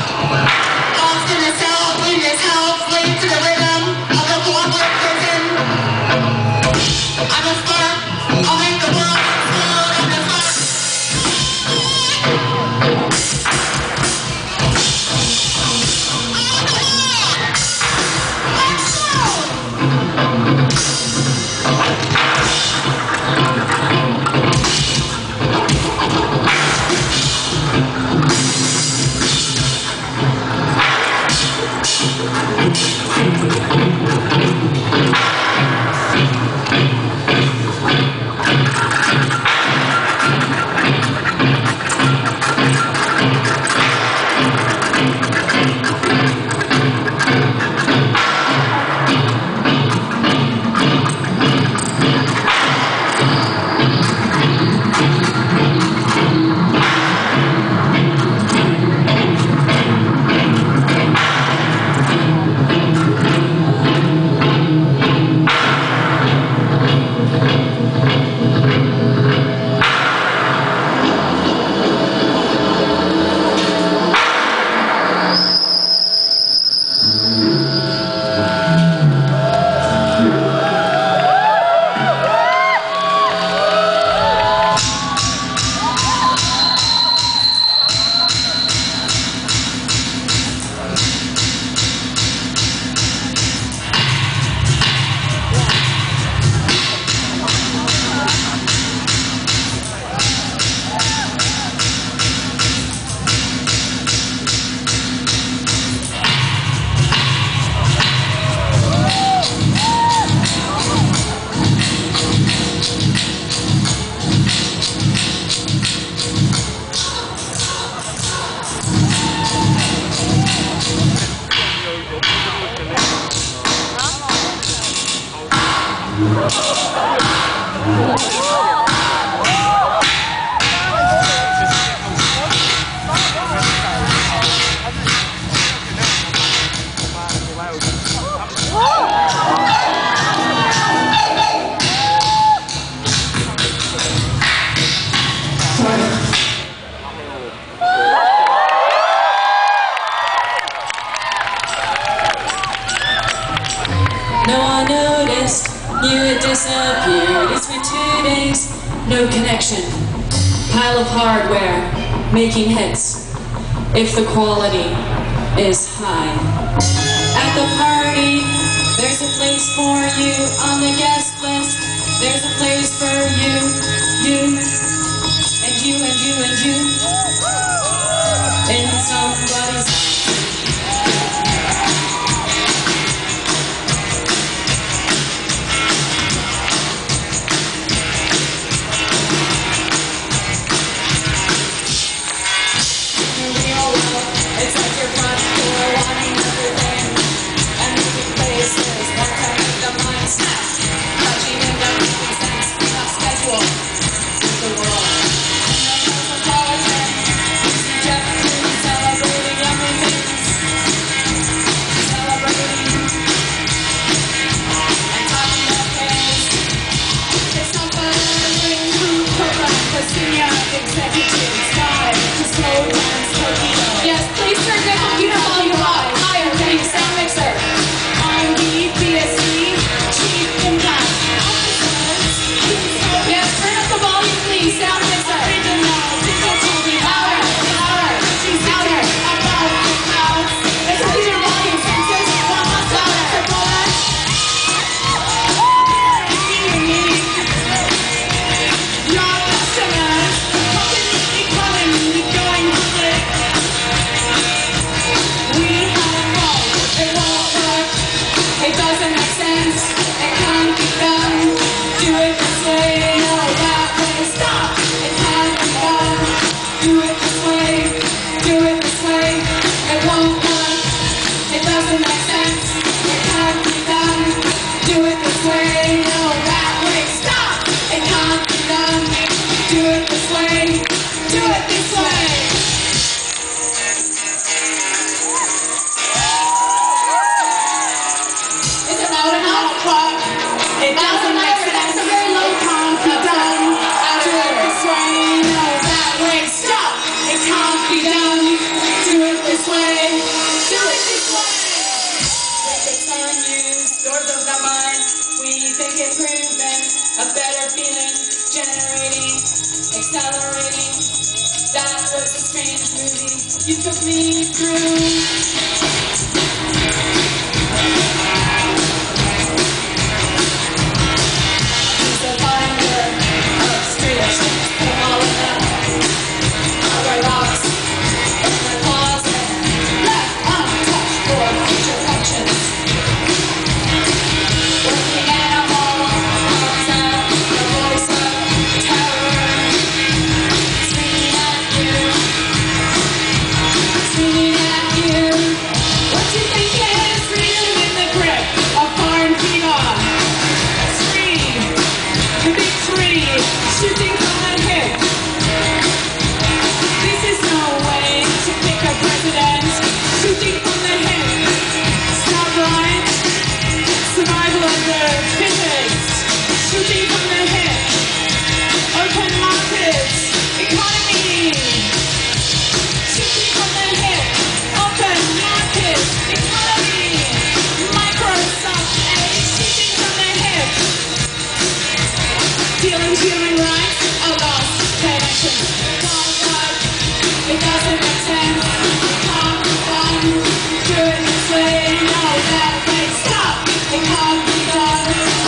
好。You had disappeared. It's been two days. No connection. Pile of hardware. Making hits. If the quality is high. At the party, there's a place for you on the guest list. There's a place for you, you, and you, and you, and you. In somebody's it this way. Do it this way. It's about an a very low. Be done. Do it this way. Way. Stop. It can't be done. Do it this way. Do it this way. accelerating. That was a strange movie you took me through. I can't be done.